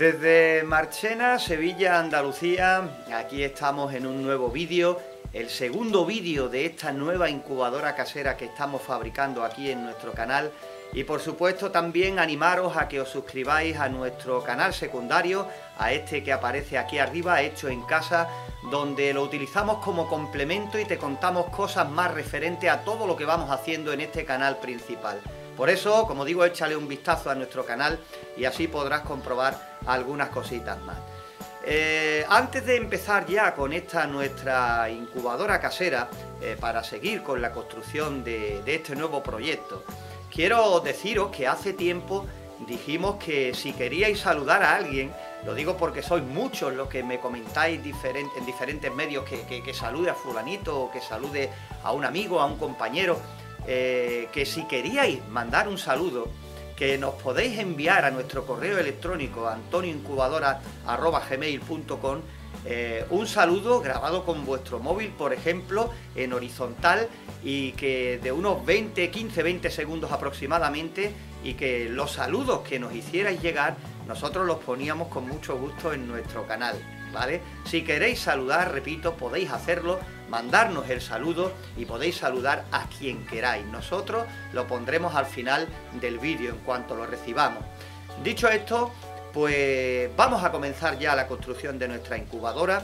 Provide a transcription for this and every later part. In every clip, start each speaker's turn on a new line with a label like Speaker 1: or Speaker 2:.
Speaker 1: Desde Marchena, Sevilla, Andalucía, aquí estamos en un nuevo vídeo, el segundo vídeo de esta nueva incubadora casera que estamos fabricando aquí en nuestro canal y por supuesto también animaros a que os suscribáis a nuestro canal secundario, a este que aparece aquí arriba, hecho en casa, donde lo utilizamos como complemento y te contamos cosas más referentes a todo lo que vamos haciendo en este canal principal. Por eso, como digo, échale un vistazo a nuestro canal y así podrás comprobar algunas cositas más. Eh, antes de empezar ya con esta nuestra incubadora casera, eh, para seguir con la construcción de, este nuevo proyecto, quiero deciros que hace tiempo dijimos que si queríais saludar a alguien, lo digo porque sois muchos los que me comentáis en diferentes medios que, que, salude a fulanito o que salude a un amigo, a un compañero, eh, que si queríais mandar un saludo, que nos podéis enviar a nuestro correo electrónico antonioincubadora.gmail.com eh, un saludo grabado con vuestro móvil, por ejemplo, en horizontal y que de unos 20, 15, 20 segundos aproximadamente y que los saludos que nos hicierais llegar nosotros los poníamos con mucho gusto en nuestro canal. ¿vale? Si queréis saludar, repito, podéis hacerlo, mandarnos el saludo y podéis saludar a quien queráis. Nosotros lo pondremos al final del vídeo en cuanto lo recibamos. Dicho esto, pues vamos a comenzar ya la construcción de nuestra incubadora.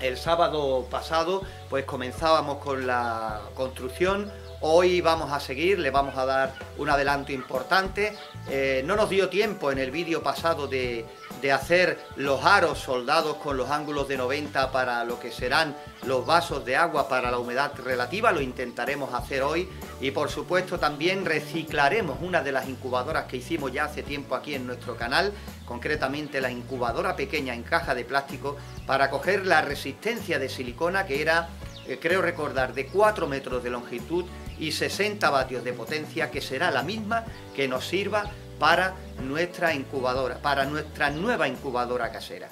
Speaker 1: El sábado pasado pues comenzábamos con la construcción, Hoy vamos a seguir, le vamos a dar un adelanto importante. Eh, no nos dio tiempo en el vídeo pasado de, de hacer los aros soldados con los ángulos de 90 para lo que serán los vasos de agua para la humedad relativa, lo intentaremos hacer hoy. Y por supuesto también reciclaremos una de las incubadoras que hicimos ya hace tiempo aquí en nuestro canal, concretamente la incubadora pequeña en caja de plástico para coger la resistencia de silicona que era, eh, creo recordar, de 4 metros de longitud y 60 vatios de potencia que será la misma que nos sirva para nuestra incubadora, para nuestra nueva incubadora casera.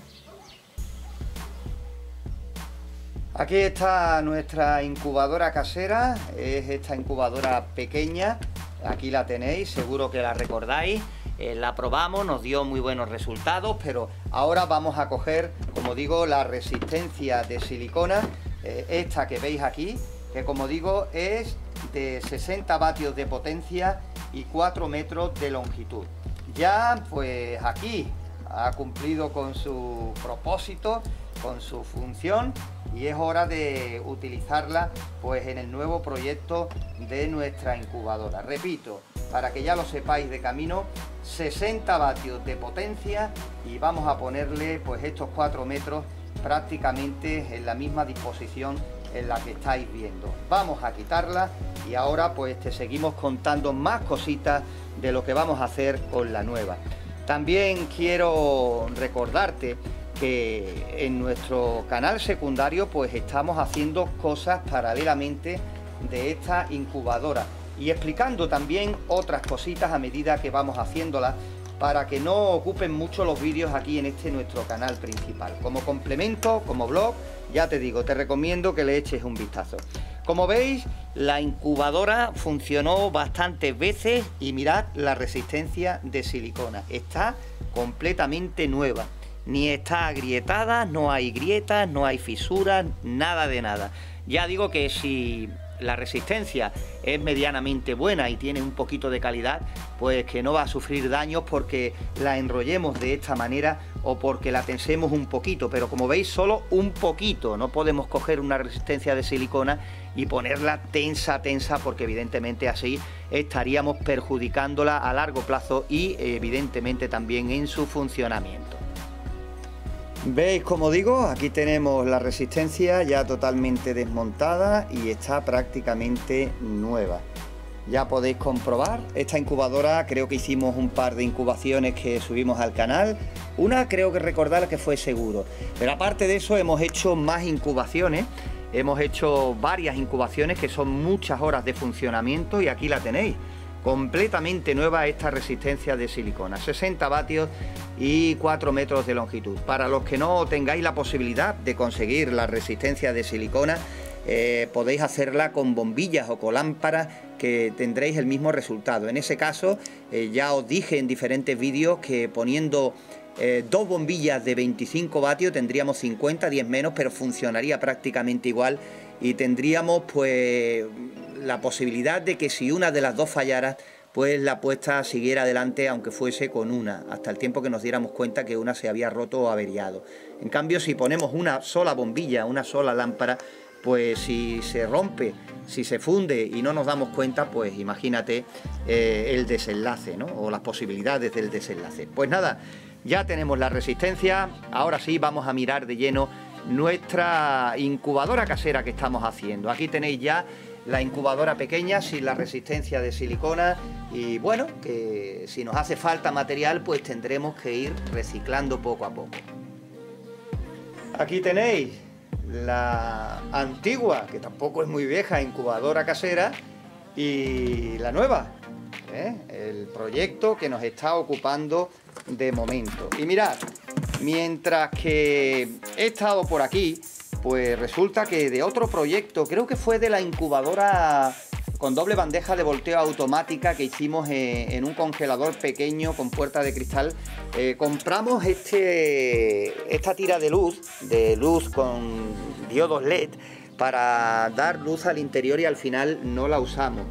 Speaker 1: Aquí está nuestra incubadora casera, es esta incubadora pequeña, aquí la tenéis, seguro que la recordáis, eh, la probamos, nos dio muy buenos resultados, pero ahora vamos a coger, como digo, la resistencia de silicona, eh, esta que veis aquí, que como digo es de 60 vatios de potencia y 4 metros de longitud. Ya pues aquí ha cumplido con su propósito, con su función y es hora de utilizarla pues en el nuevo proyecto de nuestra incubadora. Repito, para que ya lo sepáis de camino, 60 vatios de potencia y vamos a ponerle pues estos 4 metros prácticamente en la misma disposición en la que estáis viendo. Vamos a quitarla y ahora pues te seguimos contando más cositas de lo que vamos a hacer con la nueva. También quiero recordarte que en nuestro canal secundario pues estamos haciendo cosas paralelamente de esta incubadora y explicando también otras cositas a medida que vamos haciéndolas para que no ocupen mucho los vídeos aquí en este nuestro canal principal. Como complemento, como blog, ya te digo, te recomiendo que le eches un vistazo. Como veis, la incubadora funcionó bastantes veces y mirad la resistencia de silicona. Está completamente nueva. Ni está agrietada, no hay grietas, no hay fisuras, nada de nada. Ya digo que si la resistencia es medianamente buena y tiene un poquito de calidad, pues que no va a sufrir daños porque la enrollemos de esta manera o porque la tensemos un poquito, pero como veis solo un poquito, no podemos coger una resistencia de silicona y ponerla tensa, tensa, porque evidentemente así estaríamos perjudicándola a largo plazo y evidentemente también en su funcionamiento. Veis como digo, aquí tenemos la resistencia ya totalmente desmontada y está prácticamente nueva. Ya podéis comprobar, esta incubadora creo que hicimos un par de incubaciones que subimos al canal. Una creo que recordar que fue seguro, pero aparte de eso hemos hecho más incubaciones. Hemos hecho varias incubaciones que son muchas horas de funcionamiento y aquí la tenéis completamente nueva esta resistencia de silicona, 60 vatios y 4 metros de longitud. Para los que no tengáis la posibilidad de conseguir la resistencia de silicona, eh, podéis hacerla con bombillas o con lámparas que tendréis el mismo resultado. En ese caso, eh, ya os dije en diferentes vídeos que poniendo eh, dos bombillas de 25 vatios, tendríamos 50, 10 menos, pero funcionaría prácticamente igual y tendríamos pues la posibilidad de que si una de las dos fallara, pues la apuesta siguiera adelante aunque fuese con una, hasta el tiempo que nos diéramos cuenta que una se había roto o averiado. En cambio, si ponemos una sola bombilla, una sola lámpara, pues si se rompe, si se funde y no nos damos cuenta, pues imagínate eh, el desenlace, ¿no? O las posibilidades del desenlace. Pues nada, ya tenemos la resistencia, ahora sí vamos a mirar de lleno nuestra incubadora casera que estamos haciendo. Aquí tenéis ya la incubadora pequeña sin la resistencia de silicona y bueno, que si nos hace falta material pues tendremos que ir reciclando poco a poco. Aquí tenéis la antigua, que tampoco es muy vieja, incubadora casera y la nueva, ¿eh? el proyecto que nos está ocupando de momento. Y mirad, mientras que he estado por aquí, pues resulta que de otro proyecto, creo que fue de la incubadora con doble bandeja de volteo automática que hicimos en, un congelador pequeño con puerta de cristal, eh, compramos este, esta tira de luz, de luz con diodos LED, para dar luz al interior y al final no la usamos.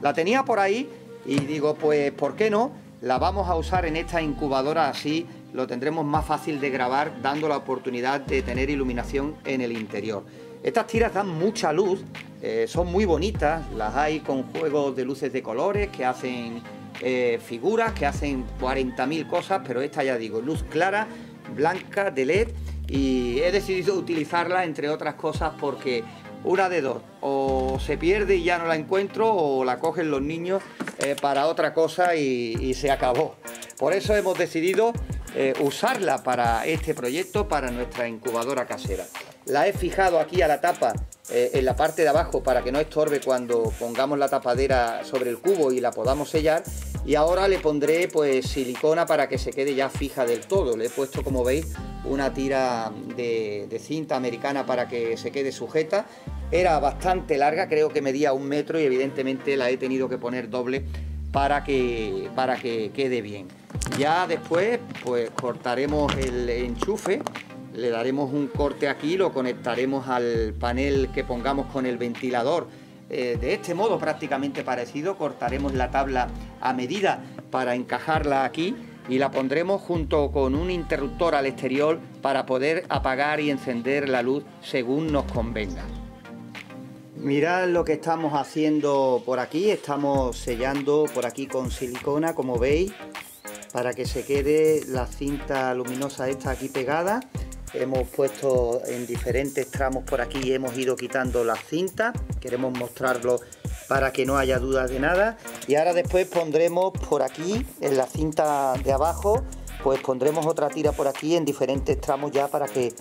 Speaker 1: La tenía por ahí y digo, pues, ¿por qué no? La vamos a usar en esta incubadora así lo tendremos más fácil de grabar dando la oportunidad de tener iluminación en el interior. Estas tiras dan mucha luz, eh, son muy bonitas, las hay con juegos de luces de colores que hacen eh, figuras, que hacen 40.000 cosas, pero esta ya digo, luz clara, blanca, de LED y he decidido utilizarla entre otras cosas porque una de dos, o se pierde y ya no la encuentro o la cogen los niños eh, para otra cosa y se acabó. Por eso hemos decidido eh, usarla para este proyecto, para nuestra incubadora casera. La he fijado aquí a la tapa eh, en la parte de abajo para que no estorbe cuando pongamos la tapadera sobre el cubo y la podamos sellar y ahora le pondré pues silicona para que se quede ya fija del todo. Le he puesto como veis una tira de, cinta americana para que se quede sujeta. Era bastante larga, creo que medía un metro y evidentemente la he tenido que poner doble para que, para que quede bien. Ya después pues cortaremos el enchufe, le daremos un corte aquí, lo conectaremos al panel que pongamos con el ventilador. Eh, de este modo prácticamente parecido, cortaremos la tabla a medida para encajarla aquí y la pondremos junto con un interruptor al exterior para poder apagar y encender la luz según nos convenga. Mirad lo que estamos haciendo por aquí, estamos sellando por aquí con silicona como veis para que se quede la cinta luminosa esta aquí pegada. Hemos puesto en diferentes tramos por aquí y hemos ido quitando las cintas. Queremos mostrarlo para que no haya dudas de nada. Y ahora después pondremos por aquí, en la cinta de abajo, pues pondremos otra tira por aquí en diferentes tramos ya para que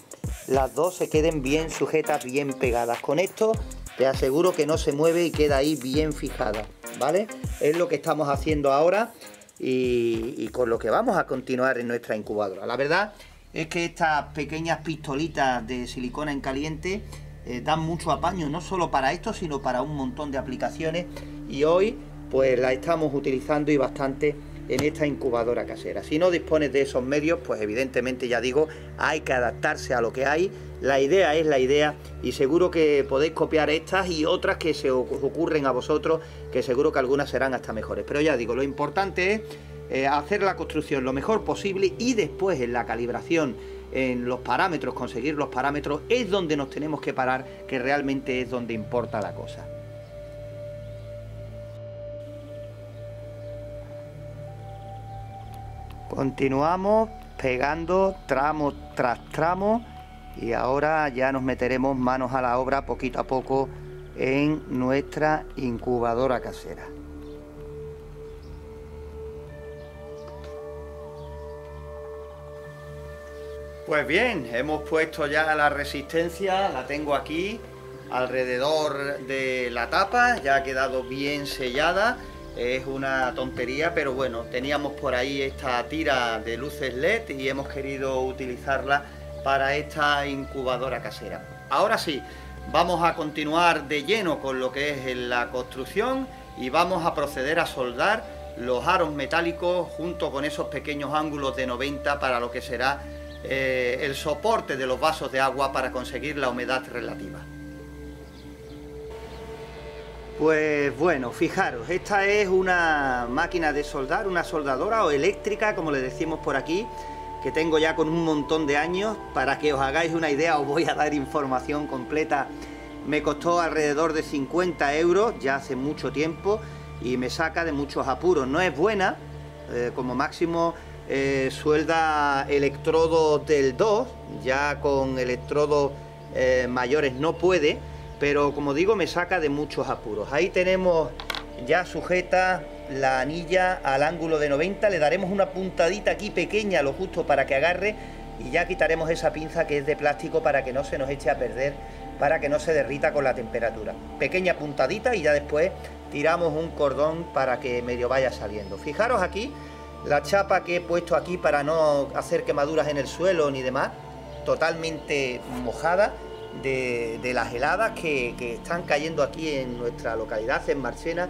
Speaker 1: las dos se queden bien sujetas, bien pegadas. Con esto te aseguro que no se mueve y queda ahí bien fijada, ¿vale? Es lo que estamos haciendo ahora y, con lo que vamos a continuar en nuestra incubadora. La verdad es que estas pequeñas pistolitas de silicona en caliente eh, dan mucho apaño, no solo para esto, sino para un montón de aplicaciones y hoy pues la estamos utilizando y bastante en esta incubadora casera. Si no dispones de esos medios, pues evidentemente ya digo, hay que adaptarse a lo que hay. La idea es la idea y seguro que podéis copiar estas y otras que se os ocurren a vosotros, que seguro que algunas serán hasta mejores. Pero ya digo, lo importante es eh, hacer la construcción lo mejor posible y después en la calibración en los parámetros, conseguir los parámetros, es donde nos tenemos que parar, que realmente es donde importa la cosa. Continuamos pegando tramo tras tramo y ahora ya nos meteremos manos a la obra poquito a poco en nuestra incubadora casera. Pues bien, hemos puesto ya la resistencia, la tengo aquí alrededor de la tapa, ya ha quedado bien sellada es una tontería, pero bueno, teníamos por ahí esta tira de luces LED y hemos querido utilizarla para esta incubadora casera. Ahora sí, vamos a continuar de lleno con lo que es la construcción y vamos a proceder a soldar los aros metálicos junto con esos pequeños ángulos de 90 para lo que será eh, el soporte de los vasos de agua para conseguir la humedad relativa. Pues bueno, fijaros, esta es una máquina de soldar, una soldadora o eléctrica, como le decimos por aquí, que tengo ya con un montón de años. Para que os hagáis una idea, os voy a dar información completa. Me costó alrededor de 50 euros, ya hace mucho tiempo, y me saca de muchos apuros. No es buena, eh, como máximo eh, suelda electrodos del 2, ya con electrodos eh, mayores no puede, pero como digo me saca de muchos apuros. Ahí tenemos ya sujeta la anilla al ángulo de 90, le daremos una puntadita aquí pequeña, lo justo para que agarre y ya quitaremos esa pinza que es de plástico para que no se nos eche a perder, para que no se derrita con la temperatura. Pequeña puntadita y ya después tiramos un cordón para que medio vaya saliendo. Fijaros aquí la chapa que he puesto aquí para no hacer quemaduras en el suelo ni demás, totalmente mojada de, las heladas que, están cayendo aquí en nuestra localidad, en Marchena,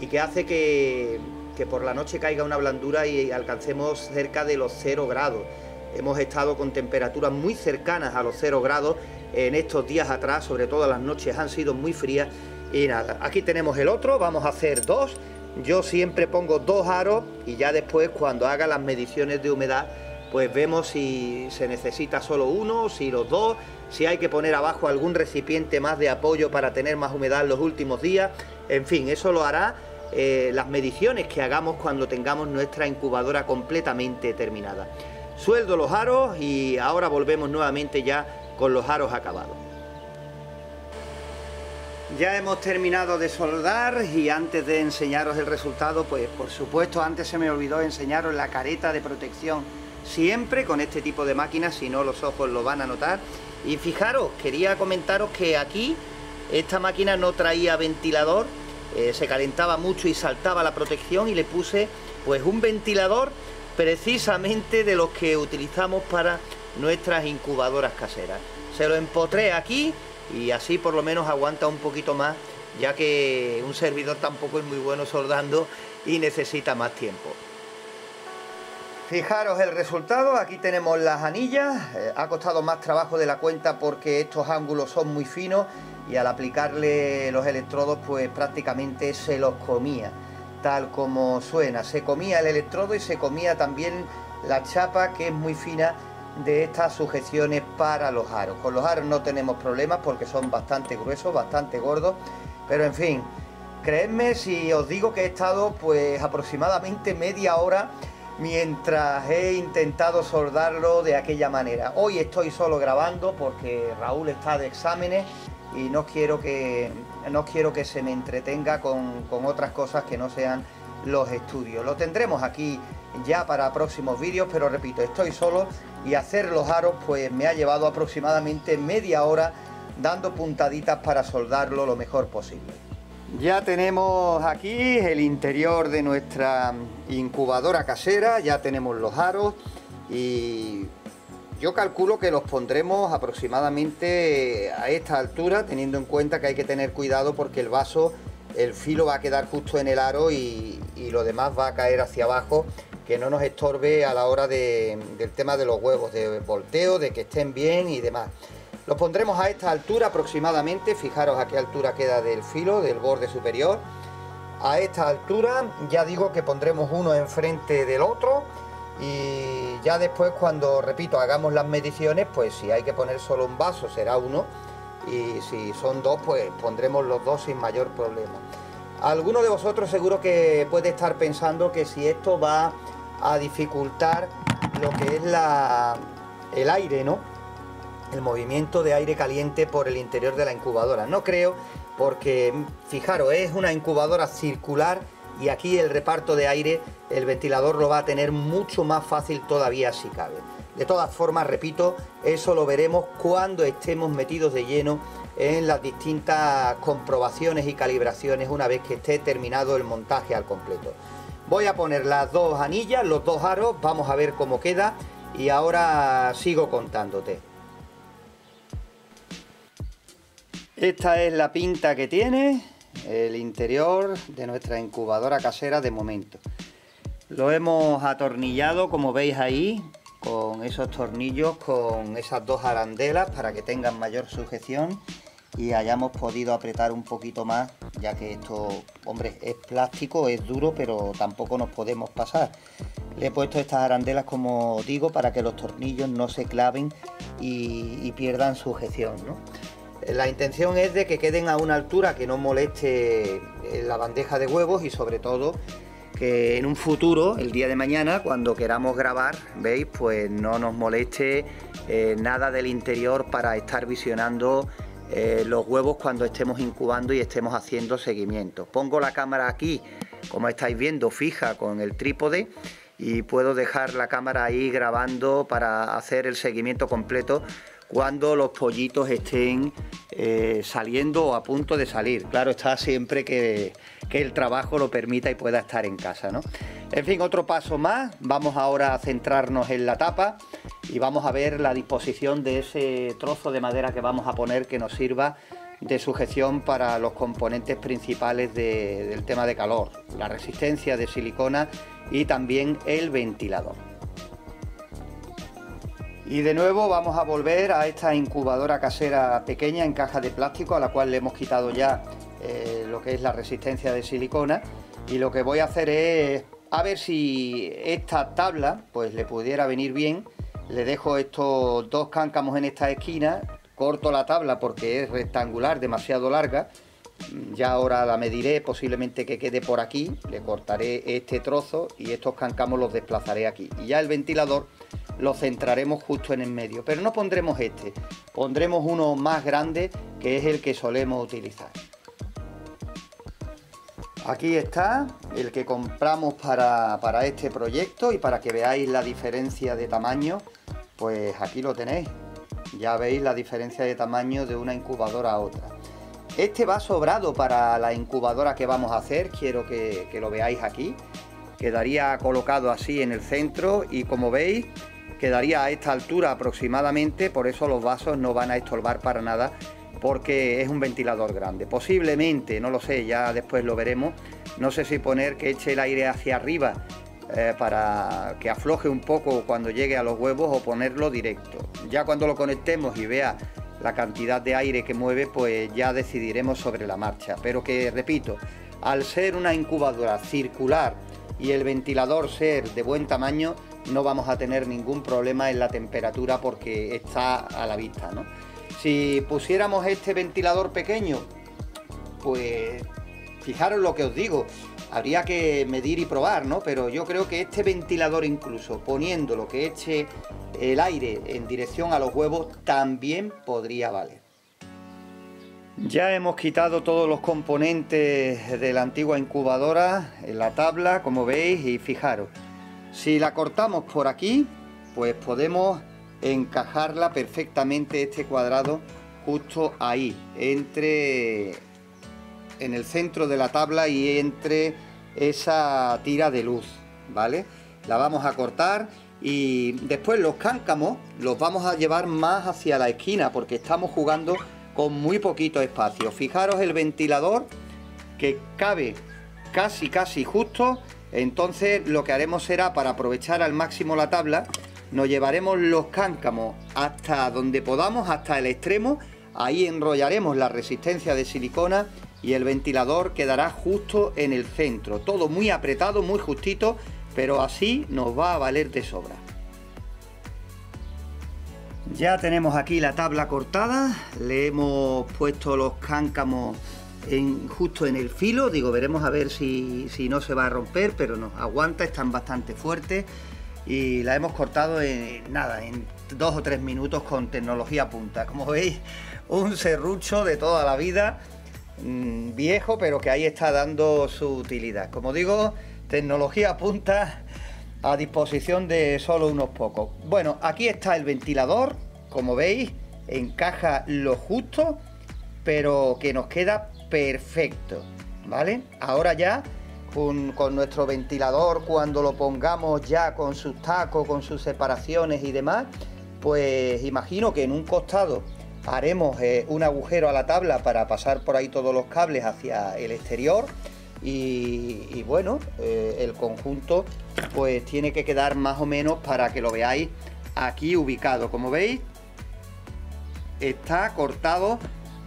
Speaker 1: y que hace que, que por la noche caiga una blandura y alcancemos cerca de los 0 grados. Hemos estado con temperaturas muy cercanas a los 0 grados en estos días atrás, sobre todo las noches han sido muy frías. Y nada, aquí tenemos el otro, vamos a hacer dos yo siempre pongo dos aros y ya después cuando haga las mediciones de humedad pues vemos si se necesita solo uno, si los dos, si hay que poner abajo algún recipiente más de apoyo para tener más humedad en los últimos días. En fin, eso lo hará eh, las mediciones que hagamos cuando tengamos nuestra incubadora completamente terminada. Sueldo los aros y ahora volvemos nuevamente ya con los aros acabados. Ya hemos terminado de soldar y antes de enseñaros el resultado, pues por supuesto antes se me olvidó enseñaros la careta de protección siempre con este tipo de máquinas, si no los ojos lo van a notar. Y fijaros, quería comentaros que aquí esta máquina no traía ventilador, eh, se calentaba mucho y saltaba la protección y le puse pues un ventilador precisamente de los que utilizamos para nuestras incubadoras caseras. Se lo empotré aquí y así por lo menos aguanta un poquito más, ya que un servidor tampoco es muy bueno soldando y necesita más tiempo. Fijaros el resultado, aquí tenemos las anillas, eh, ha costado más trabajo de la cuenta porque estos ángulos son muy finos y al aplicarle los electrodos pues prácticamente se los comía, tal como suena, se comía el electrodo y se comía también la chapa que es muy fina de estas sujeciones para los aros. Con los aros no tenemos problemas porque son bastante gruesos, bastante gordos, pero en fin, creedme si os digo que he estado pues aproximadamente media hora mientras he intentado soldarlo de aquella manera. Hoy estoy solo grabando porque Raúl está de exámenes y no quiero que, no quiero que se me entretenga con, con otras cosas que no sean los estudios. Lo tendremos aquí ya para próximos vídeos, pero repito, estoy solo y hacer los aros pues me ha llevado aproximadamente media hora dando puntaditas para soldarlo lo mejor posible. Ya tenemos aquí el interior de nuestra incubadora casera, ya tenemos los aros y yo calculo que los pondremos aproximadamente a esta altura, teniendo en cuenta que hay que tener cuidado porque el vaso, el filo va a quedar justo en el aro y, y lo demás va a caer hacia abajo que no nos estorbe a la hora del tema de los huevos, de volteo, de que estén bien y demás. Los pondremos a esta altura aproximadamente, fijaros a qué altura queda del filo, del borde superior. A esta altura ya digo que pondremos uno enfrente del otro y ya después cuando, repito, hagamos las mediciones, pues si hay que poner solo un vaso será uno y si son dos, pues pondremos los dos sin mayor problema. Alguno de vosotros seguro que puede estar pensando que si esto va a dificultar lo que es la, el aire, ¿no? El movimiento de aire caliente por el interior de la incubadora. No creo, porque fijaros, es una incubadora circular y aquí el reparto de aire, el ventilador lo va a tener mucho más fácil todavía si cabe. De todas formas, repito, eso lo veremos cuando estemos metidos de lleno en las distintas comprobaciones y calibraciones una vez que esté terminado el montaje al completo. Voy a poner las dos anillas, los dos aros, vamos a ver cómo queda y ahora sigo contándote. Esta es la pinta que tiene, el interior de nuestra incubadora casera de momento. Lo hemos atornillado, como veis ahí, con esos tornillos, con esas dos arandelas para que tengan mayor sujeción y hayamos podido apretar un poquito más, ya que esto, hombre, es plástico, es duro, pero tampoco nos podemos pasar. Le he puesto estas arandelas, como digo, para que los tornillos no se claven y, pierdan sujeción. La intención es de que queden a una altura que no moleste la bandeja de huevos y sobre todo que en un futuro, el día de mañana, cuando queramos grabar, veis, pues no nos moleste eh, nada del interior para estar visionando eh, los huevos cuando estemos incubando y estemos haciendo seguimiento. Pongo la cámara aquí, como estáis viendo, fija con el trípode y puedo dejar la cámara ahí grabando para hacer el seguimiento completo cuando los pollitos estén eh, saliendo o a punto de salir. Claro está siempre que, el trabajo lo permita y pueda estar en casa. ¿no? En fin, otro paso más. Vamos ahora a centrarnos en la tapa y vamos a ver la disposición de ese trozo de madera que vamos a poner que nos sirva de sujeción para los componentes principales del tema de calor, la resistencia de silicona y también el ventilador. Y de nuevo vamos a volver a esta incubadora casera pequeña en caja de plástico a la cual le hemos quitado ya eh, lo que es la resistencia de silicona y lo que voy a hacer es a ver si esta tabla pues le pudiera venir bien. Le dejo estos dos cáncamos en esta esquina corto la tabla porque es rectangular demasiado larga. Ya ahora la mediré posiblemente que quede por aquí. Le cortaré este trozo y estos cáncamos los desplazaré aquí. Y ya el ventilador lo centraremos justo en el medio, pero no pondremos este, pondremos uno más grande que es el que solemos utilizar. Aquí está el que compramos para, para este proyecto y para que veáis la diferencia de tamaño, pues aquí lo tenéis. Ya veis la diferencia de tamaño de una incubadora a otra. Este va sobrado para la incubadora que vamos a hacer, quiero que, que lo veáis aquí. Quedaría colocado así en el centro y como veis quedaría a esta altura aproximadamente, por eso los vasos no van a estorbar para nada porque es un ventilador grande. Posiblemente, no lo sé, ya después lo veremos, no sé si poner que eche el aire hacia arriba eh, para que afloje un poco cuando llegue a los huevos o ponerlo directo. Ya cuando lo conectemos y vea la cantidad de aire que mueve, pues ya decidiremos sobre la marcha. Pero que, repito, al ser una incubadora circular y el ventilador ser de buen tamaño, no vamos a tener ningún problema en la temperatura porque está a la vista. ¿no? Si pusiéramos este ventilador pequeño, pues fijaros lo que os digo, habría que medir y probar, ¿no? Pero yo creo que este ventilador incluso poniendo lo que eche el aire en dirección a los huevos también podría valer. Ya hemos quitado todos los componentes de la antigua incubadora en la tabla, como veis, y fijaros, si la cortamos por aquí, pues podemos encajarla perfectamente este cuadrado justo ahí, entre en el centro de la tabla y entre esa tira de luz, ¿vale? La vamos a cortar y después los cáncamos los vamos a llevar más hacia la esquina porque estamos jugando con muy poquito espacio. Fijaros el ventilador que cabe casi casi justo entonces lo que haremos será, para aprovechar al máximo la tabla, nos llevaremos los cáncamos hasta donde podamos, hasta el extremo, ahí enrollaremos la resistencia de silicona y el ventilador quedará justo en el centro, todo muy apretado, muy justito, pero así nos va a valer de sobra. Ya tenemos aquí la tabla cortada, le hemos puesto los cáncamos justo en el filo, digo, veremos a ver si, no se va a romper, pero no, aguanta, están bastante fuertes y la hemos cortado en nada, en dos o tres minutos con tecnología punta. Como veis, un serrucho de toda la vida, mm, viejo, pero que ahí está dando su utilidad. Como digo, tecnología punta a disposición de solo unos pocos. Bueno, aquí está el ventilador, como veis, encaja lo justo, pero que nos queda perfecto, ¿vale? Ahora ya con, nuestro ventilador, cuando lo pongamos ya con sus tacos, con sus separaciones y demás, pues imagino que en un costado haremos eh, un agujero a la tabla para pasar por ahí todos los cables hacia el exterior y, bueno, eh, el conjunto pues tiene que quedar más o menos para que lo veáis aquí ubicado. Como veis, está cortado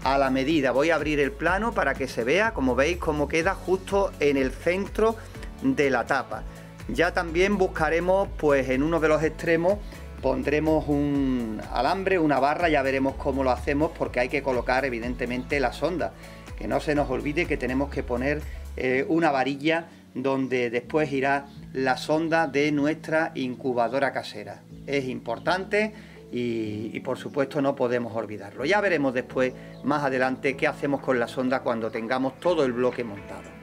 Speaker 1: a la medida. Voy a abrir el plano para que se vea, como veis, cómo queda justo en el centro de la tapa. Ya también buscaremos, pues en uno de los extremos, pondremos un alambre, una barra, ya veremos cómo lo hacemos porque hay que colocar evidentemente la sonda. Que no se nos olvide que tenemos que poner eh, una varilla donde después irá la sonda de nuestra incubadora casera. Es importante y, por supuesto no podemos olvidarlo. Ya veremos después, más adelante, qué hacemos con la sonda cuando tengamos todo el bloque montado.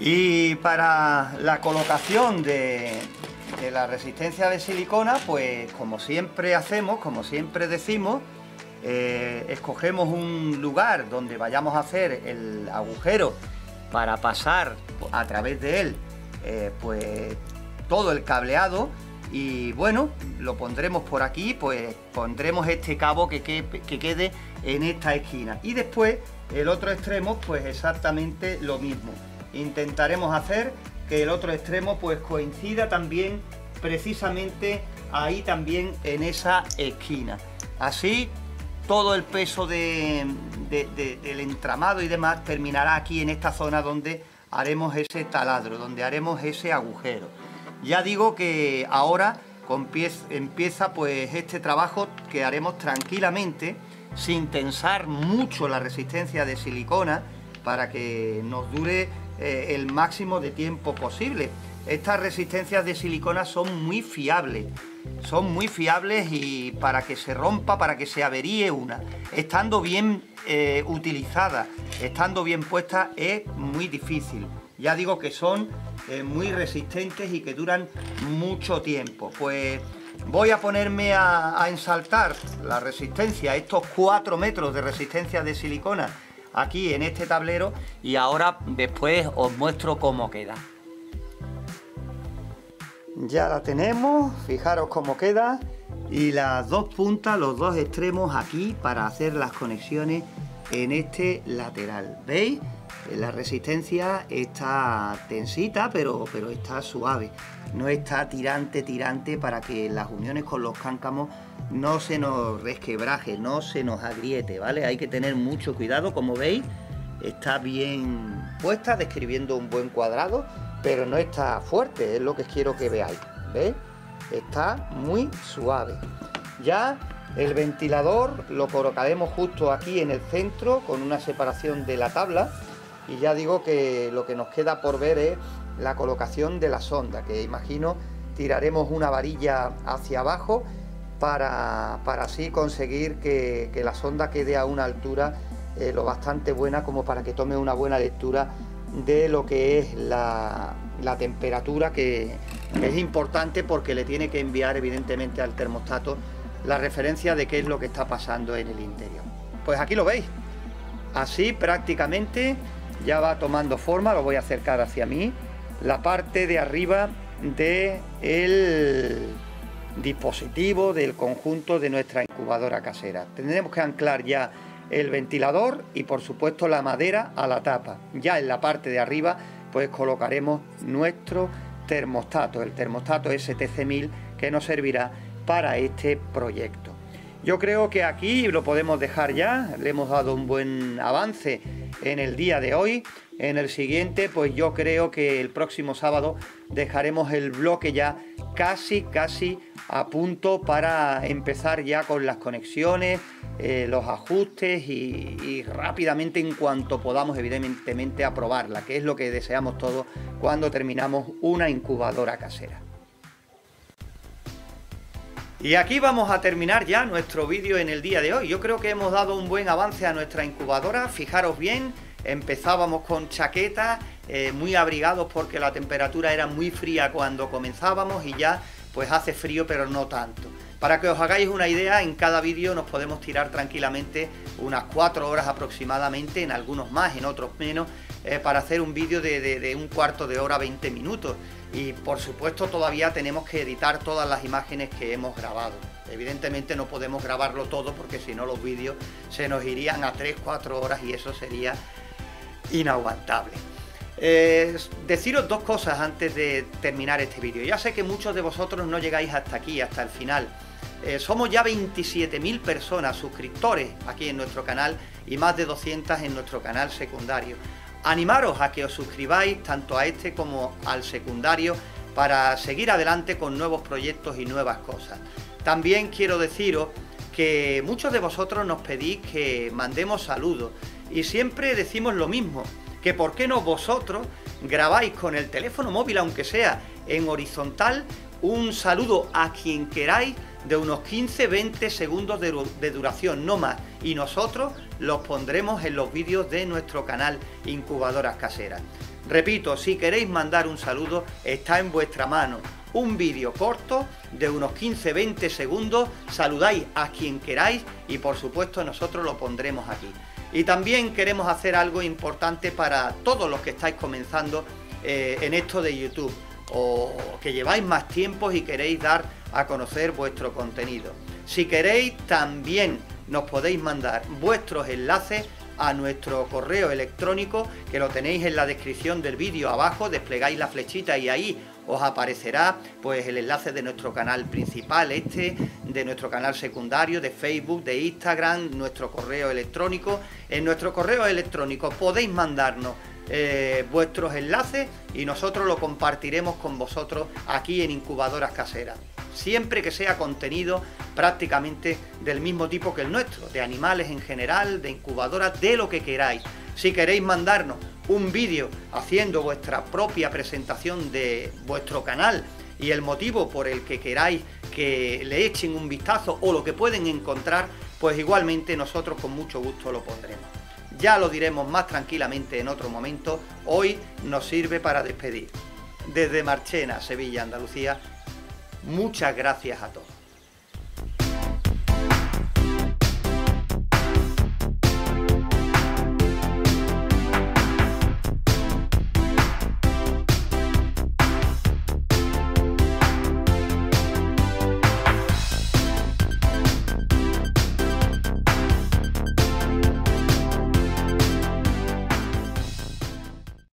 Speaker 1: Y para la colocación de, la resistencia de silicona, pues como siempre hacemos, como siempre decimos, eh, escogemos un lugar donde vayamos a hacer el agujero para pasar a través de él eh, pues todo el cableado y bueno, lo pondremos por aquí, pues pondremos este cabo que, que, quede en esta esquina. Y después el otro extremo pues exactamente lo mismo. Intentaremos hacer que el otro extremo pues coincida también precisamente ahí también en esa esquina. Así todo el peso del entramado y demás terminará aquí en esta zona donde haremos ese taladro, donde haremos ese agujero. Ya digo que ahora empieza pues este trabajo que haremos tranquilamente, sin tensar mucho la resistencia de silicona, para que nos dure eh, el máximo de tiempo posible. Estas resistencias de silicona son muy fiables, son muy fiables y para que se rompa, para que se averíe una, estando bien eh, utilizada, estando bien puesta, es muy difícil. Ya digo que son eh, muy resistentes y que duran mucho tiempo. Pues voy a ponerme a, a ensaltar la resistencia, estos 4 metros de resistencia de silicona aquí en este tablero y ahora después os muestro cómo queda. Ya la tenemos, fijaros cómo queda y las dos puntas, los dos extremos aquí para hacer las conexiones en este lateral. ¿Veis? La resistencia está tensita, pero, pero está suave. No está tirante, tirante para que las uniones con los cáncamos no se nos resquebraje, no se nos agriete, ¿vale? Hay que tener mucho cuidado, como veis, está bien puesta, describiendo un buen cuadrado pero no está fuerte, es lo que quiero que veáis, ¿veis? Está muy suave. Ya el ventilador lo colocaremos justo aquí en el centro con una separación de la tabla y ya digo que lo que nos queda por ver es la colocación de la sonda, que imagino tiraremos una varilla hacia abajo para, así conseguir que, la sonda quede a una altura eh, lo bastante buena como para que tome una buena lectura de lo que es la, temperatura que, es importante porque le tiene que enviar evidentemente al termostato la referencia de qué es lo que está pasando en el interior. Pues aquí lo veis. Así prácticamente ya va tomando forma, lo voy a acercar hacia mí, la parte de arriba del el dispositivo del conjunto de nuestra incubadora casera. Tendremos que anclar ya el ventilador y por supuesto la madera a la tapa. Ya en la parte de arriba pues colocaremos nuestro termostato, el termostato STC1000 que nos servirá para este proyecto. Yo creo que aquí lo podemos dejar ya, le hemos dado un buen avance en el día de hoy. En el siguiente, pues yo creo que el próximo sábado dejaremos el bloque ya casi, casi a punto para empezar ya con las conexiones, eh, los ajustes y, rápidamente en cuanto podamos evidentemente aprobarla, que es lo que deseamos todos cuando terminamos una incubadora casera. Y aquí vamos a terminar ya nuestro vídeo en el día de hoy. Yo creo que hemos dado un buen avance a nuestra incubadora. Fijaros bien, empezábamos con chaquetas, eh, muy abrigados porque la temperatura era muy fría cuando comenzábamos y ya pues hace frío pero no tanto. Para que os hagáis una idea, en cada vídeo nos podemos tirar tranquilamente unas 4 horas aproximadamente, en algunos más, en otros menos, eh, para hacer un vídeo de, un cuarto de hora, 20 minutos. Y por supuesto todavía tenemos que editar todas las imágenes que hemos grabado. Evidentemente no podemos grabarlo todo porque si no los vídeos se nos irían a 3-4 horas y eso sería inaguantable. Eh, deciros dos cosas antes de terminar este vídeo. Ya sé que muchos de vosotros no llegáis hasta aquí, hasta el final. Eh, somos ya 27.000 personas suscriptores aquí en nuestro canal y más de 200 en nuestro canal secundario. Animaros a que os suscribáis tanto a este como al secundario para seguir adelante con nuevos proyectos y nuevas cosas. También quiero deciros que muchos de vosotros nos pedís que mandemos saludos y siempre decimos lo mismo, que por qué no vosotros grabáis con el teléfono móvil, aunque sea en horizontal, un saludo a quien queráis de unos 15-20 segundos de, duración, no más, y nosotros los pondremos en los vídeos de nuestro canal Incubadoras Caseras. Repito, si queréis mandar un saludo, está en vuestra mano. Un vídeo corto de unos 15-20 segundos, saludáis a quien queráis y por supuesto nosotros lo pondremos aquí. Y también queremos hacer algo importante para todos los que estáis comenzando eh, en esto de YouTube o que lleváis más tiempo y queréis dar a conocer vuestro contenido. Si queréis también nos podéis mandar vuestros enlaces a nuestro correo electrónico que lo tenéis en la descripción del vídeo abajo, desplegáis la flechita y ahí os aparecerá pues el enlace de nuestro canal principal, este, de nuestro canal secundario, de Facebook, de Instagram, nuestro correo electrónico. En nuestro correo electrónico podéis mandarnos eh, vuestros enlaces y nosotros lo compartiremos con vosotros aquí en Incubadoras Caseras. Siempre que sea contenido prácticamente del mismo tipo que el nuestro, de animales en general, de incubadoras, de lo que queráis. Si queréis mandarnos un vídeo haciendo vuestra propia presentación de vuestro canal y el motivo por el que queráis que le echen un vistazo o lo que pueden encontrar, pues igualmente nosotros con mucho gusto lo pondremos. Ya lo diremos más tranquilamente en otro momento, hoy nos sirve para despedir. Desde Marchena, Sevilla, Andalucía, muchas gracias a todos.